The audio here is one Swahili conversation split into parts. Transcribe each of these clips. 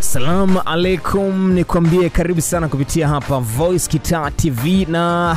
Assalamu alaikum, nikwambie karibu sana kupitia hapa Voice Kitaa TV na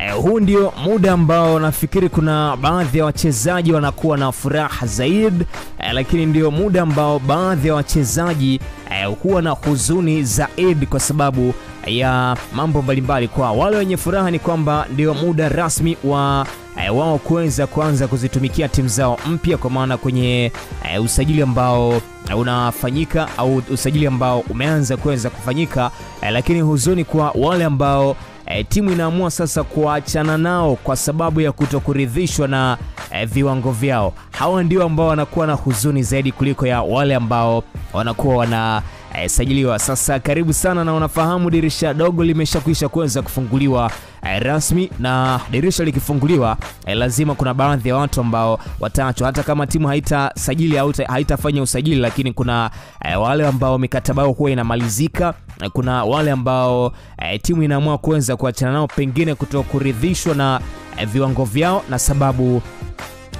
eh, huu ndio muda ambao nafikiri kuna baadhi ya wachezaji wanakuwa na furaha zaidi eh, lakini ndio muda ambao baadhi ya wachezaji eh, na huzuni zaidi kwa sababu ya mambo mbalimbali. Kwa wale wenye furaha ni kwamba ndio muda rasmi wa eh, wao kuweza kuanza kuzitumikia timu zao mpya, kwa maana kwenye eh, usajili ambao unafanyika au usajili ambao umeanza kuweza kufanyika eh, lakini huzuni kwa wale ambao eh, timu inaamua sasa kuachana nao kwa sababu ya kutokuridhishwa na eh, viwango vyao. Hawa ndio ambao wanakuwa na huzuni zaidi kuliko ya wale ambao wanakuwa wana eh, sajiliwa. Sasa karibu sana, na unafahamu dirisha dogo limeshakwisha kuweza kufunguliwa eh, rasmi, na dirisha likifunguliwa eh, lazima kuna baadhi ya watu ambao wataachwa, hata kama timu haitasajili au haitafanya usajili, lakini kuna eh, wale ambao mikataba yao huwa inamalizika eh, kuna wale ambao eh, timu inaamua kuweza kuachana nao, pengine kutokuridhishwa na eh, viwango vyao na sababu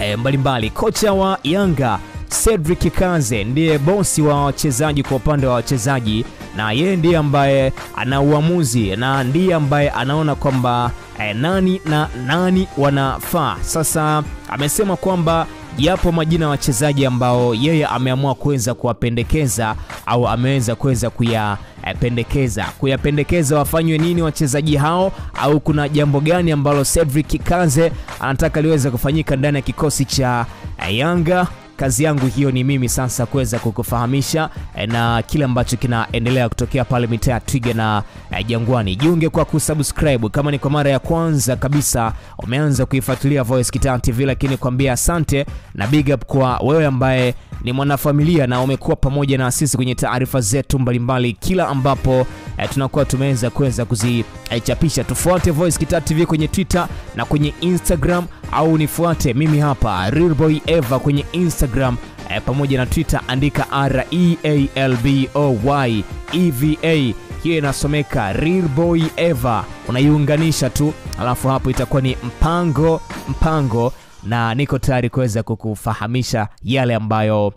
eh, mbalimbali. Kocha wa Yanga Cedric Kanze ndiye bosi wa wachezaji kwa upande wa wachezaji, na yeye ndiye ambaye ana uamuzi na ndiye ambaye anaona kwamba eh, nani na nani wanafaa. Sasa amesema kwamba yapo majina ya wachezaji ambao yeye ameamua kuweza kuwapendekeza au ameweza kuweza kuyapendekeza kuyapendekeza wafanywe nini wachezaji hao, au kuna jambo gani ambalo Cedric Kanze anataka liweze kufanyika ndani ya kikosi cha Yanga. Kazi yangu hiyo ni mimi sasa kuweza kukufahamisha eh, na kile ambacho kinaendelea kutokea pale mitaa ya Twiga na eh, Jangwani. Jiunge kwa kusubscribe kama ni kwa mara ya kwanza kabisa umeanza kuifuatilia Voice Kitaa TV, lakini kwambia asante na big up kwa wewe ambaye ni mwanafamilia na umekuwa pamoja na sisi kwenye taarifa zetu mbalimbali kila ambapo eh, tunakuwa tumeweza kuweza kuzichapisha. Tufuate Voice Kitaa TV kwenye Twitter na kwenye Instagram au nifuate mimi hapa Realboy Eva kwenye Instagram e, pamoja na Twitter, andika R E A L B O Y E V A, hiyo inasomeka Realboy Eva, unaiunganisha tu, alafu hapo itakuwa ni mpango mpango, na niko tayari kuweza kukufahamisha yale ambayo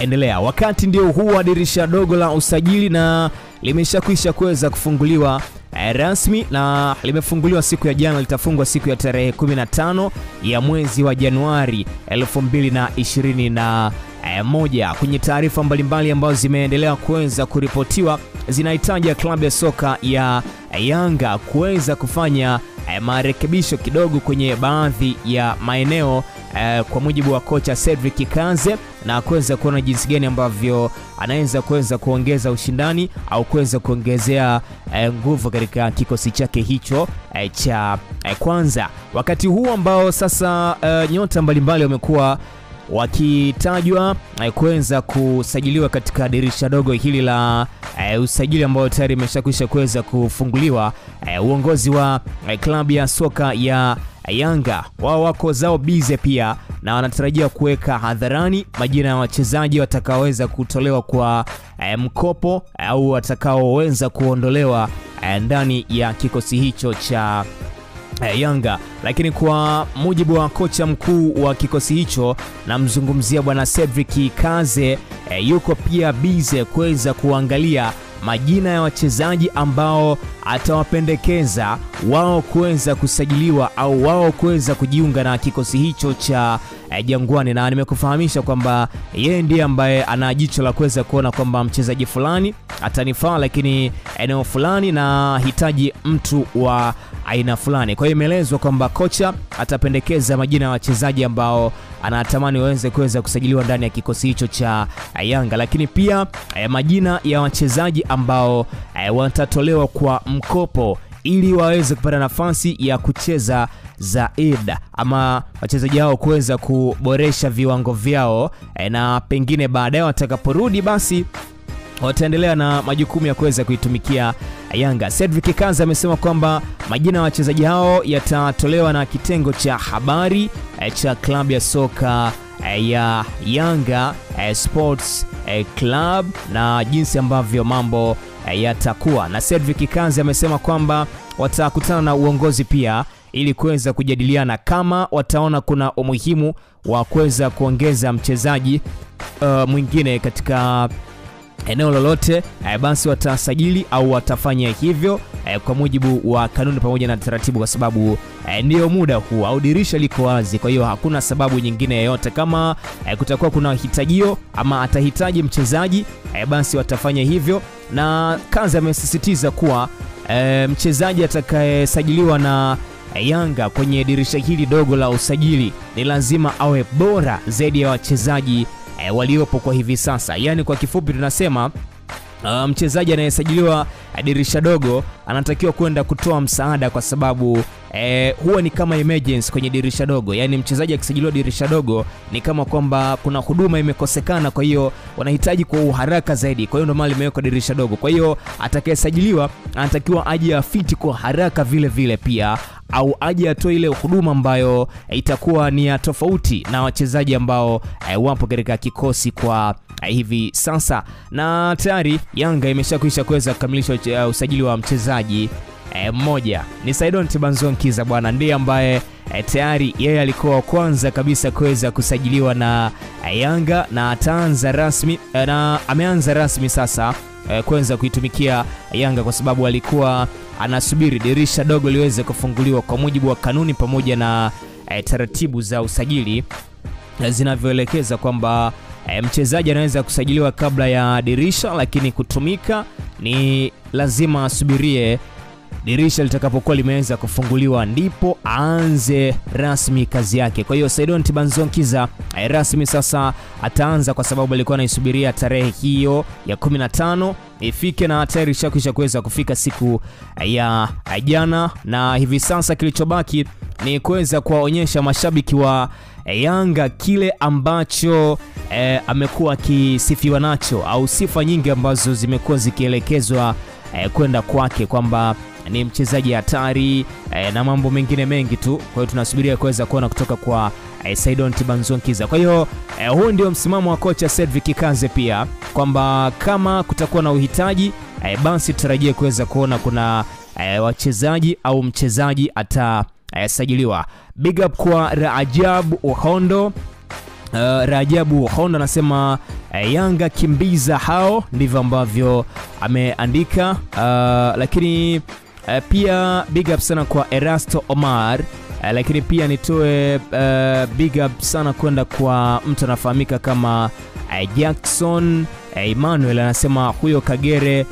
yanaendelea. Wakati ndio huwa dirisha dogo la usajili na limeshakwisha kuweza kufunguliwa eh, rasmi na limefunguliwa siku ya jana, litafungwa siku ya tarehe 15 ya mwezi wa Januari 2021. Kwenye taarifa mbalimbali ambazo zimeendelea kuweza kuripotiwa zinahitaja klabu ya soka ya Yanga kuweza kufanya eh, marekebisho kidogo kwenye baadhi ya maeneo eh, kwa mujibu wa kocha Cedric Kaze na kuweza kuona jinsi gani ambavyo anaweza kuweza kuongeza ushindani au kuweza kuongezea eh, nguvu katika kikosi chake hicho eh, cha eh, kwanza. Wakati huu ambao sasa eh, nyota mbalimbali wamekuwa wakitajwa eh, kuweza kusajiliwa katika dirisha dogo hili la eh, usajili ambao tayari imeshakwisha kuweza kufunguliwa. Eh, uongozi wa klabu ya soka ya Yanga wao wako zao bize pia na wanatarajia kuweka hadharani majina ya wachezaji watakaoweza kutolewa kwa mkopo au watakaoweza kuondolewa ndani ya kikosi hicho cha eh, Yanga. Lakini kwa mujibu wa kocha mkuu wa kikosi hicho, namzungumzia bwana Cedric Kaze eh, yuko pia bize kuweza kuangalia majina ya wachezaji ambao atawapendekeza wao kuweza kusajiliwa au wao kuweza kujiunga na kikosi hicho cha eh, Jangwani, na nimekufahamisha kwamba yeye ndiye ambaye ana jicho la kuweza kuona kwamba mchezaji fulani atanifaa, lakini eneo fulani na hitaji mtu wa aina fulani. Kwa hiyo imeelezwa kwamba kocha atapendekeza majina ya wachezaji ambao anatamani waweze kuweza kusajiliwa ndani ya kikosi hicho cha Yanga, lakini pia ya majina ya wachezaji ambao eh, watatolewa kwa mkopo ili waweze kupata nafasi ya kucheza zaid ama wachezaji hao kuweza kuboresha viwango vyao eh, na pengine baadaye watakaporudi basi wataendelea na majukumu ya kuweza kuitumikia Yanga. Cedric Kanza amesema kwamba majina ya wachezaji hao yatatolewa na kitengo cha habari eh, cha klabu ya soka eh, ya Yanga eh, Sports Club na jinsi ambavyo mambo yatakuwa. Na Cedric Kanza amesema kwamba watakutana na uongozi pia ili kuweza kujadiliana kama wataona kuna umuhimu wa kuweza kuongeza mchezaji uh, mwingine katika eneo lolote eh, basi watasajili au watafanya hivyo eh, kwa mujibu wa kanuni pamoja na taratibu, kwa sababu eh, ndiyo muda huu au dirisha liko wazi. Kwa hiyo hakuna sababu nyingine yoyote. Kama eh, kutakuwa kuna hitajio ama atahitaji mchezaji eh, basi watafanya hivyo, na Kazi amesisitiza kuwa eh, mchezaji atakayesajiliwa na Yanga kwenye dirisha hili dogo la usajili ni lazima awe bora zaidi ya wachezaji e, waliopo kwa hivi sasa. Yaani kwa kifupi tunasema uh, mchezaji anayesajiliwa dirisha dogo anatakiwa kwenda kutoa msaada kwa sababu eh, huwa ni kama emergency kwenye dirisha dogo. Yaani mchezaji akisajiliwa dirisha dogo ni kama kwamba kuna huduma imekosekana, kwa hiyo wanahitaji kwa uharaka zaidi. Kwa hiyo ndio maana limewekwa dirisha dogo. Kwa hiyo atakayesajiliwa anatakiwa aje afiti kwa haraka vile vile pia au aje atoe ile huduma ambayo itakuwa ni ya tofauti na wachezaji ambao eh, wapo katika kikosi kwa eh, hivi sasa, na tayari Yanga imeshakwisha kuweza kukamilisha usajili wa mchezaji mmoja. Eh, ni Saidon Tibanzonkiza bwana, ndiye ambaye e, tayari yeye alikuwa wa kwanza kabisa kuweza kusajiliwa na Yanga na ataanza rasmi na ameanza rasmi sasa e, kuweza kuitumikia Yanga kwa sababu alikuwa anasubiri dirisha dogo liweze kufunguliwa kwa mujibu wa kanuni pamoja na e, taratibu za usajili eh, zinavyoelekeza kwamba E, mchezaji anaweza kusajiliwa kabla ya dirisha, lakini kutumika ni lazima asubirie dirisha litakapokuwa limeweza kufunguliwa ndipo aanze rasmi kazi yake. Kwa hiyo Saidon Tibanzonkiza rasmi sasa ataanza kwa sababu alikuwa anaisubiria tarehe hiyo ya 15 ifike na tayari ishakwisha kuweza kufika siku ya jana, na hivi sasa kilichobaki ni kuweza kuwaonyesha mashabiki wa Yanga kile ambacho e, amekuwa akisifiwa nacho au sifa nyingi ambazo zimekuwa zikielekezwa e, kwenda kwake kwamba ni mchezaji hatari e, na mambo mengine mengi tu. Kwa hiyo tunasubiria kuweza kuona kutoka kwa e, Saidon Tibanzonkiza. Kwa hiyo eh, huu ndio msimamo wa kocha Cedric Kaze pia kwamba kama kutakuwa na uhitaji eh, basi tutarajie kuweza kuona kuna eh, wachezaji au mchezaji atasajiliwa. Eh, Big up kwa Rajab Uhondo. Uh, Rajabu Uhondo anasema uh, Yanga kimbiza hao, ndivyo ambavyo ameandika. Uh, lakini uh, pia big up sana kwa Erasto Omar. Uh, lakini pia nitoe uh, big up sana kwenda kwa mtu anafahamika kama uh, Jackson uh, Emmanuel anasema huyo Kagere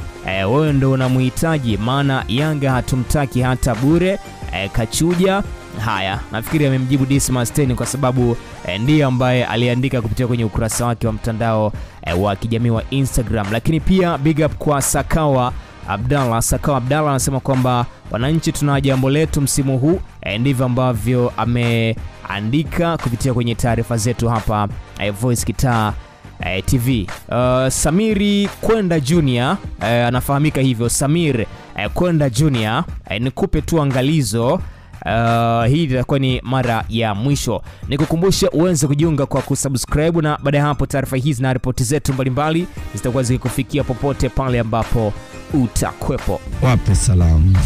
uh, wewe ndo unamhitaji, maana Yanga hatumtaki hata bure. E, Kachuja. Haya, nafikiri amemjibu Dismas Ten kwa sababu e, ndiye ambaye aliandika kupitia kwenye ukurasa wake wa mtandao e, wa kijamii wa Instagram. Lakini pia big up kwa Sakawa Abdallah. Sakau Abdallah anasema kwamba wananchi, tuna jambo letu msimu huu e, ndivyo ambavyo ameandika kupitia kwenye taarifa zetu hapa e, Voice Kitaa e, TV. Uh, Samiri Kwenda Junior e, anafahamika hivyo Samir e, Kwenda Junior e, nikupe tu angalizo Uh, hii itakuwa ni mara ya mwisho. Nikukumbushe uweze kujiunga kwa kusubscribe, na baada ya hapo taarifa hizi na ripoti zetu mbalimbali zitakuwa zikikufikia popote pale ambapo utakwepo. Wape salamu.